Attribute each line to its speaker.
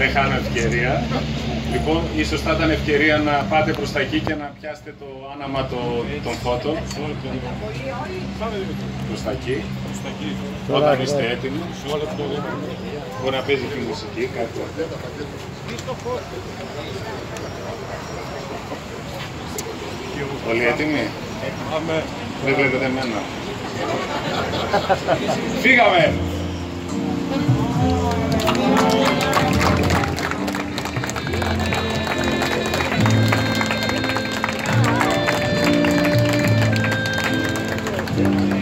Speaker 1: δεν χάνω ευκαιρία. Λοιπόν, ίσως θα ήταν ευκαιρία να πάτε προς τα εκεί και να πιάσετε το άναμα το- των φώτων. Προς τα εκεί. Όταν είστε έτοιμοι. Μπορεί να παίζει και η μουσική, κάτι τέτοιο. Όλοι έτοιμοι. Δεν βλέπετε εμένα. Φύγαμε! Thank.